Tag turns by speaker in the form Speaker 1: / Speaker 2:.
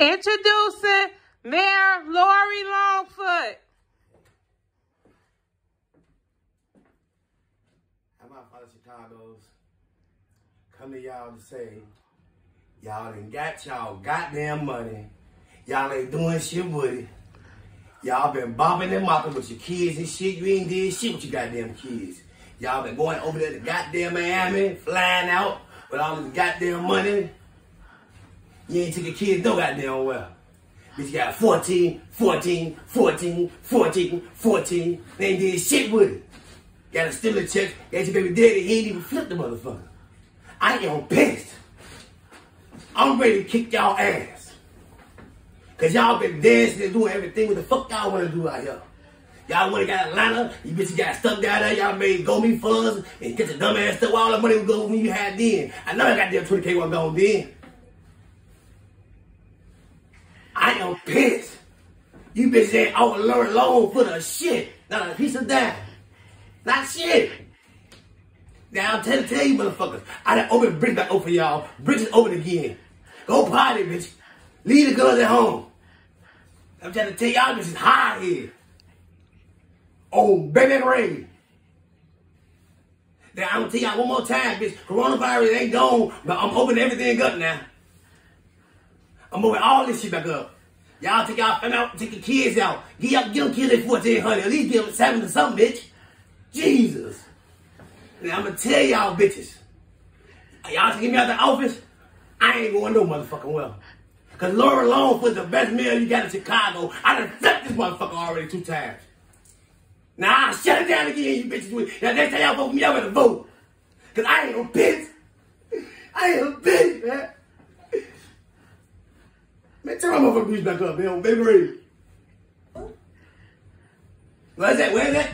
Speaker 1: Introducing Mayor Lori Longfoot.
Speaker 2: How my father Chicago's come to y'all to say, y'all done got y'all goddamn money. Y'all ain't doing shit with it. Y'all been bopping and mopping with your kids and shit. You ain't did shit with your goddamn kids. Y'all been going over there to goddamn Miami, flying out with all this goddamn money. You ain't took your kids no goddamn well. Bitch, got 14, 14, 14, 14, 14. They ain't did shit with it. Got a stimulus check, got your baby daddy, he ain't even flipped the motherfucker. I am pissed. I'm ready to kick y'all ass. Cause y'all been dancing and doing everything what the fuck y'all wanna do out here. Y'all wanna got Atlanta, you bitches got stuck down there, y'all made go me funds and get your dumb ass stuff, all the money would go when you had then. I know I got them 20K one gone then. I am pissed. You bitches ain't out learn loan for the shit. Not a piece of dime. Not shit. Now I'm to tell you motherfuckers. I done open bridge back open y'all. Bridge is open again. Go party, bitch. Leave the girls at home. I'm trying to tell y'all this is hot here. Oh, baby rain. Now I'm gonna tell y'all one more time, bitch. Coronavirus ain't gone, but I'm opening everything up now. I'm moving all this shit back up. Y'all take y'all family out, take your kids out. Give y'all, give them kids at 1400. At least give them seven to something, bitch. Jesus. Now I'm gonna tell y'all bitches. Y'all take me out the office, I ain't going no motherfucking well. Cause Laura Long was the best meal you got in Chicago. I done flipped this motherfucker already two times. Now I'll shut it down again, you bitches. Now next time y'all vote me, y'all better vote. Cause I ain't no bitch. I ain't a bitch, man. Turn my motherfucking grease back up, man. Baby Ray. Where's that? Where's that?